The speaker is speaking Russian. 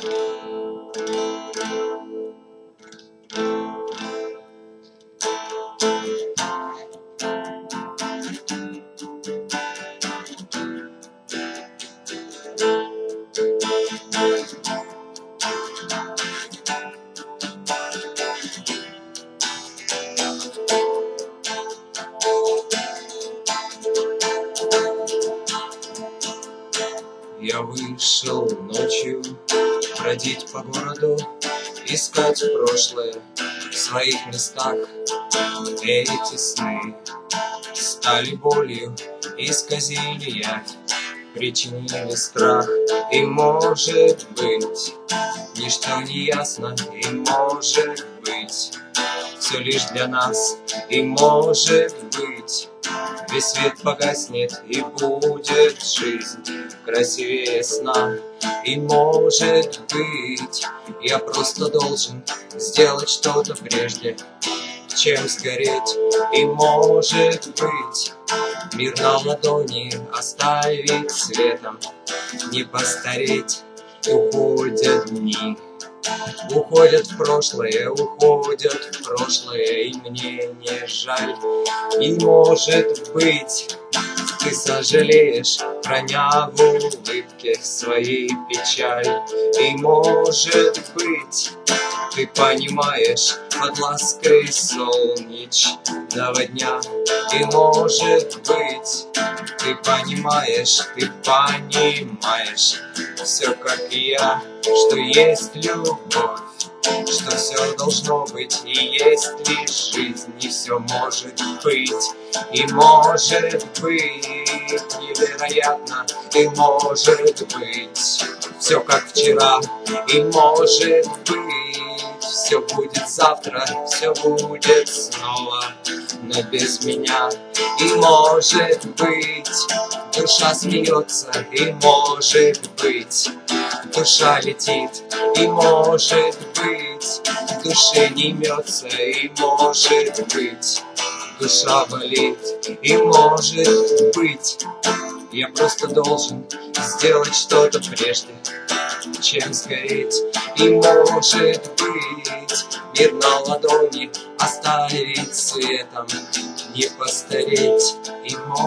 Я вышел ночью бродить по городу, Искать прошлое в своих местах. Эти сны стали болью, исказили явь, Причинили страх, и может быть Ничто не ясно, и может быть Все лишь для нас, и может быть Весь свет погаснет, и будет жизнь красивее сна. И может быть, я просто должен сделать что-то прежде, чем сгореть. И может быть, мир на ладони оставить светом, не постареть, уходят дни. Уходят в прошлое, уходят в прошлое, и мне не жаль. И может быть, ты сожалеешь, храня в улыбке своей печаль. И может быть, ты понимаешь под лаской солнечного дня. И может быть, ты понимаешь, ты понимаешь, все как я, что есть любовь, что все должно быть и есть лишь жизнь, и все может быть, и может быть невероятно, и может быть все как вчера, и может быть все будет завтра, все будет снова, но без меня, и может быть душа смеется, и может быть душа летит, и может быть в душе не имется, и может быть душа болит, и может быть. Я просто должен сделать что-то прежде, чем сгореть, и может быть мир на ладони оставить светом, не постареть, и может